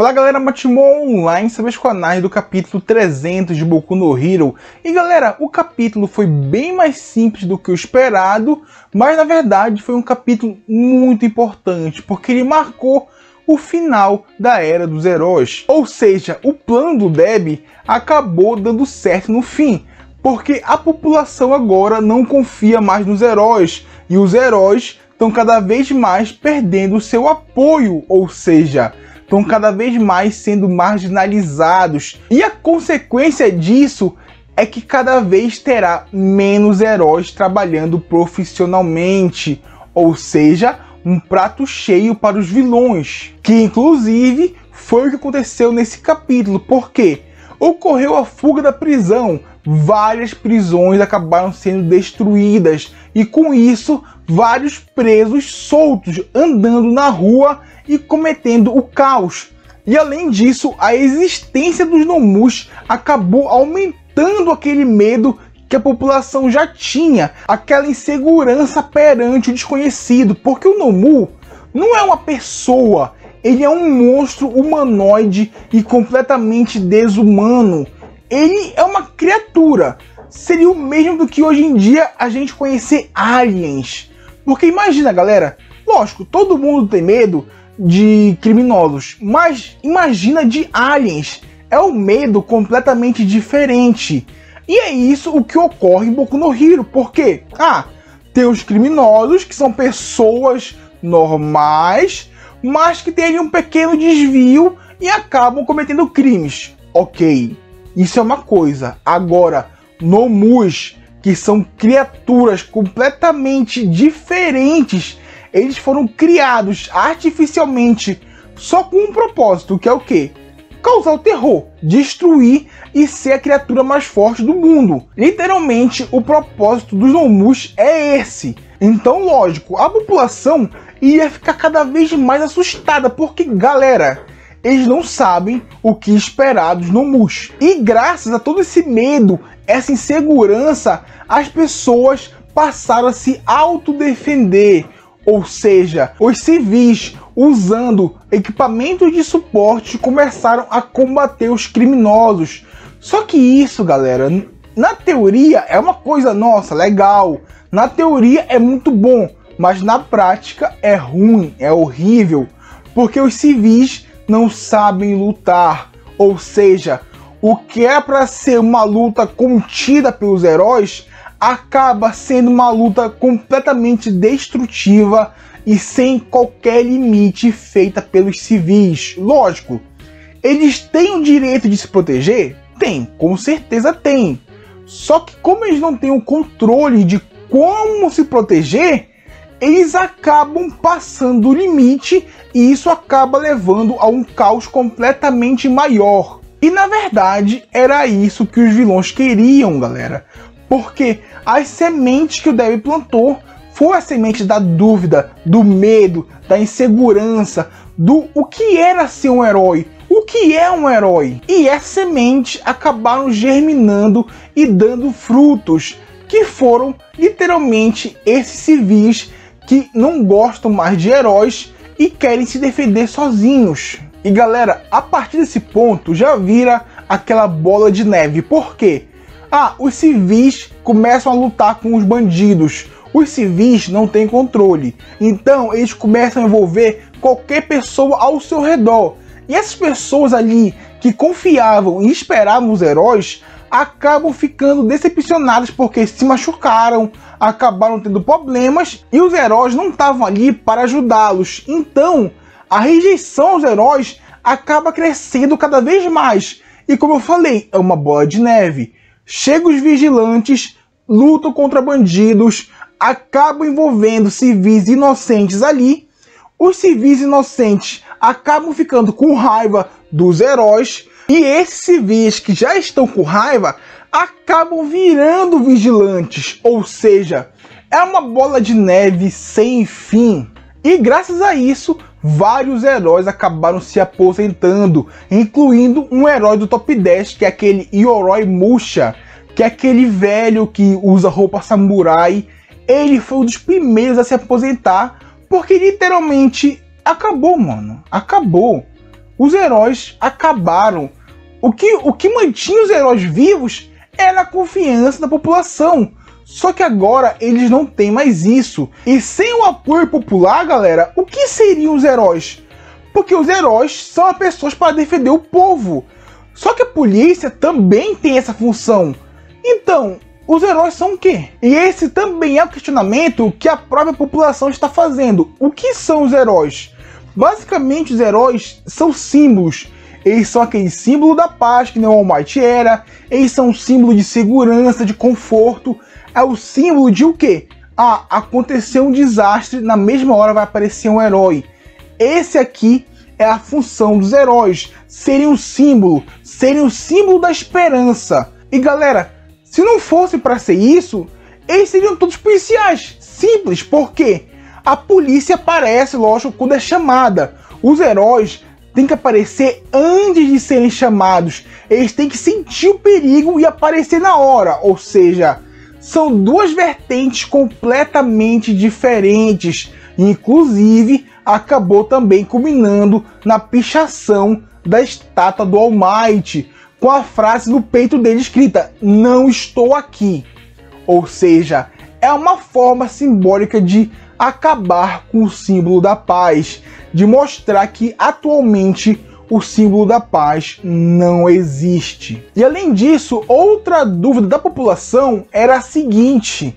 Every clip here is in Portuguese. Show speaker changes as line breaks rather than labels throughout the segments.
Fala galera, Matimon Online sobre os canais do capítulo 300 de Boku no Hero. E galera, o capítulo foi bem mais simples do que o esperado, mas na verdade foi um capítulo muito importante, porque ele marcou o final da Era dos Heróis. Ou seja, o plano do Deb acabou dando certo no fim, porque a população agora não confia mais nos heróis, e os heróis estão cada vez mais perdendo seu apoio, ou seja, estão cada vez mais sendo marginalizados. E a consequência disso é que cada vez terá menos heróis trabalhando profissionalmente, ou seja, um prato cheio para os vilões, que inclusive foi o que aconteceu nesse capítulo, porque ocorreu a fuga da prisão, várias prisões acabaram sendo destruídas. E com isso vários presos soltos andando na rua e cometendo o caos. E além disso, a existência dos Nomus acabou aumentando aquele medo que a população já tinha, aquela insegurança perante o desconhecido, porque o Nomu não é uma pessoa, ele é um monstro humanoide e completamente desumano. Ele é uma criatura. Seria o mesmo do que hoje em dia a gente conhecer aliens. Porque imagina, galera, lógico, todo mundo tem medo de criminosos, mas imagina de aliens. É um medo completamente diferente. E é isso o que ocorre em Boku no Hero, porque ah, tem os criminosos que são pessoas normais, mas que têm um pequeno desvio e acabam cometendo crimes. Ok, isso é uma coisa. Agora, Nomus que são criaturas completamente diferentes. Eles foram criados artificialmente só com um propósito, que é o quê? Causar o terror, destruir e ser a criatura mais forte do mundo. Literalmente, o propósito dos Nomus é esse. Então, lógico, a população ia ficar cada vez mais assustada, porque, galera, eles não sabem o que esperar dos Nomus. E graças a todo esse medo essa insegurança, as pessoas passaram a se autodefender, ou seja, os civis usando equipamentos de suporte começaram a combater os criminosos. Só que isso, galera, na teoria é uma coisa nossa, legal. Na teoria é muito bom, mas na prática é ruim, é horrível, porque os civis não sabem lutar, ou seja, o que é para ser uma luta contida pelos heróis acaba sendo uma luta completamente destrutiva e sem qualquer limite feita pelos civis. Lógico, eles têm o direito de se proteger? Tem, com certeza tem. Só que como eles não têm o controle de como se proteger, eles acabam passando o limite e isso acaba levando a um caos completamente maior. E na verdade era isso que os vilões queriam, galera. Porque as sementes que o Dev plantou foi a semente da dúvida, do medo, da insegurança, do o que era ser um herói, o que é um herói. E essas sementes acabaram germinando e dando frutos, que foram literalmente esses civis que não gostam mais de heróis e querem se defender sozinhos. E galera, a partir desse ponto já vira aquela bola de neve. Por quê? Ah, os civis começam a lutar com os bandidos. Os civis não têm controle. Então eles começam a envolver qualquer pessoa ao seu redor. E essas pessoas ali que confiavam e esperavam os heróis acabam ficando decepcionadas porque se machucaram, acabaram tendo problemas e os heróis não estavam ali para ajudá-los. Então a rejeição aos heróis acaba crescendo cada vez mais. E como eu falei, é uma bola de neve. Chegam os vigilantes, lutam contra bandidos, acabam envolvendo civis inocentes ali. Os civis inocentes acabam ficando com raiva dos heróis. E esses civis que já estão com raiva acabam virando vigilantes. Ou seja, é uma bola de neve sem fim. E graças a isso, vários heróis acabaram se aposentando, incluindo um herói do top 10, que é aquele Yoroi Musha, que é aquele velho que usa roupa samurai. Ele foi um dos primeiros a se aposentar, porque literalmente acabou, mano. Acabou. os heróis acabaram. O que, o que mantinha os heróis vivos era a confiança da população. Só que agora eles não têm mais isso. E sem o apoio popular, galera, o que seriam os heróis? Porque os heróis são as pessoas para defender o povo. Só que a polícia também tem essa função. Então, os heróis são o quê? E esse também é o questionamento que a própria população está fazendo. O que são os heróis? Basicamente, os heróis são símbolos. Eles são aquele símbolo da paz que o All Might era. Eles são um símbolo de segurança, de conforto é o símbolo de o quê? Ah, aconteceu um desastre, na mesma hora vai aparecer um herói. Esse aqui é a função dos heróis, serem um símbolo, serem um símbolo da esperança. E galera, se não fosse para ser isso, eles seriam todos policiais. Simples, porque a polícia aparece, lógico, quando é chamada. Os heróis têm que aparecer antes de serem chamados. Eles têm que sentir o perigo e aparecer na hora. Ou seja, são duas vertentes completamente diferentes. Inclusive, acabou também culminando na pichação da estátua do All Might, com a frase no peito dele escrita: Não estou aqui. Ou seja, é uma forma simbólica de acabar com o símbolo da paz, de mostrar que atualmente o símbolo da paz não existe. E além disso, outra dúvida da população era a seguinte: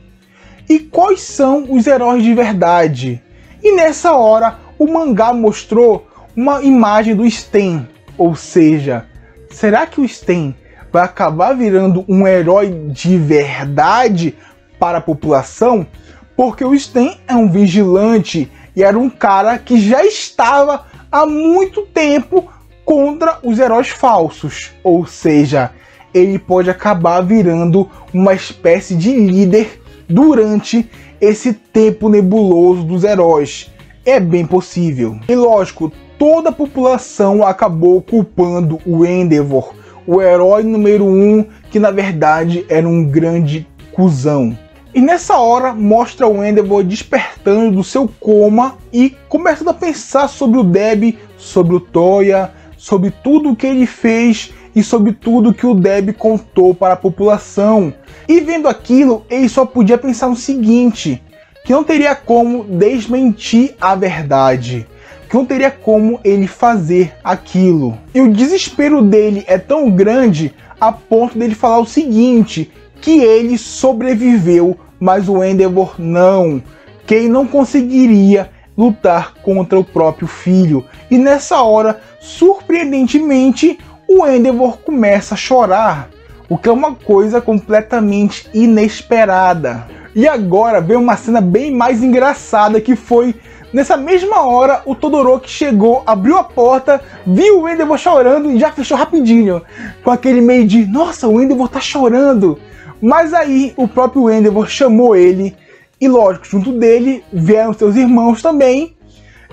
e quais são os heróis de verdade? E nessa hora, o mangá mostrou uma imagem do Sten, ou seja, será que o Sten vai acabar virando um herói de verdade para a população? Porque o Sten é um vigilante e era um cara que já estava há muito tempo contra os heróis falsos. Ou seja, ele pode acabar virando uma espécie de líder durante esse tempo nebuloso dos heróis. É bem possível. E lógico, toda a população acabou culpando o Endeavor, o herói número um, que na verdade era um grande cuzão. E nessa hora mostra o Endeavor despertando do seu coma e começando a pensar sobre o Deb, sobre o Toya, sobre tudo o que ele fez e sobre tudo que o Deb contou para a população. E vendo aquilo, ele só podia pensar no seguinte: que não teria como desmentir a verdade, que não teria como ele fazer aquilo. E o desespero dele é tão grande a ponto dele falar o seguinte: que ele sobreviveu, mas o Endeavor não, que ele não conseguiria lutar contra o próprio filho. E nessa hora, surpreendentemente, o Endeavor começa a chorar, o que é uma coisa completamente inesperada. E agora vem uma cena bem mais engraçada que foi nessa mesma hora o Todoroki chegou, abriu a porta, viu o Endeavor chorando e já fechou rapidinho, com aquele meio de, nossa, o Endeavor tá chorando. Mas aí o próprio Endeavor chamou ele e lógico, junto dele vieram seus irmãos também.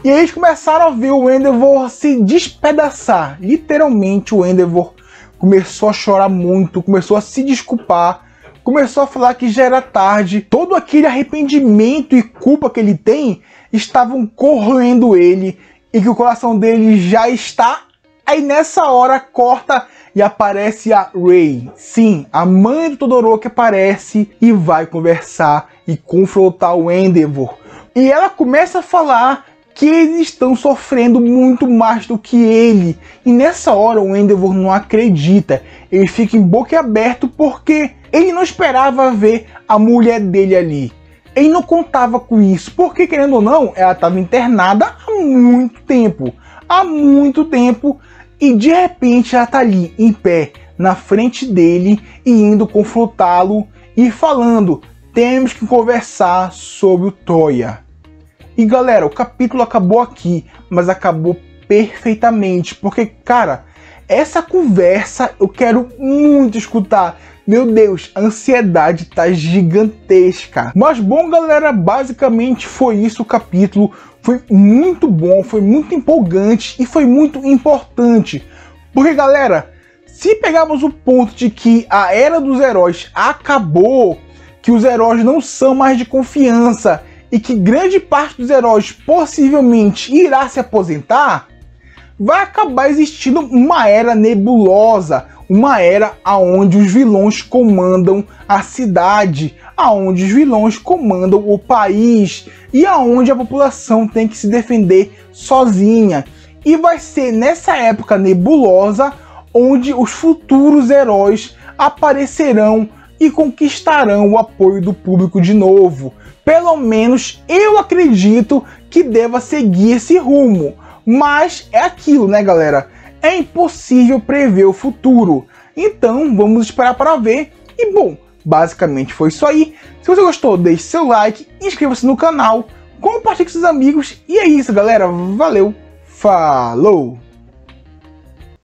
E eles começaram a ver o Endeavor se despedaçar. Literalmente o Endeavor começou a chorar muito, começou a se desculpar, começou a falar que já era tarde. Todo aquele arrependimento e culpa que ele tem estavam corroendo ele e que o coração dele já está. Aí nessa hora corta e aparece a Ray. Sim, a mãe do Todoroki aparece e vai conversar e confrontar o Endeavor. E ela começa a falar que eles estão sofrendo muito mais do que ele. E nessa hora o Endeavor não acredita. Ele fica em boca aberto porque ele não esperava ver a mulher dele ali. Ele não contava com isso, porque querendo ou não, ela estava internada há muito tempo. Há muito tempo. E de repente ela está ali, em pé, na frente dele e indo confrontá-lo e falando: temos que conversar sobre o Toya. E galera, o capítulo acabou aqui, mas acabou perfeitamente, porque cara, essa conversa eu quero muito escutar. Meu Deus, a ansiedade tá gigantesca. Mas bom, galera, basicamente foi isso o capítulo. Foi muito bom, foi muito empolgante e foi muito importante. Porque, galera, se pegarmos o ponto de que a era dos heróis acabou, que os heróis não são mais de confiança e que grande parte dos heróis possivelmente irá se aposentar, vai acabar existindo uma era nebulosa, uma era aonde os vilões comandam a cidade, aonde os vilões comandam o país e aonde a população tem que se defender sozinha. E vai ser nessa época nebulosa onde os futuros heróis aparecerão e conquistarão o apoio do público de novo. Pelo menos eu acredito que deva seguir esse rumo. Mas é aquilo, né, galera? É impossível prever o futuro. Então vamos esperar para ver. E bom, basicamente foi isso aí. Se você gostou, deixe seu like, inscreva-se no canal, compartilhe com seus amigos. E é isso, galera. Valeu! Falou!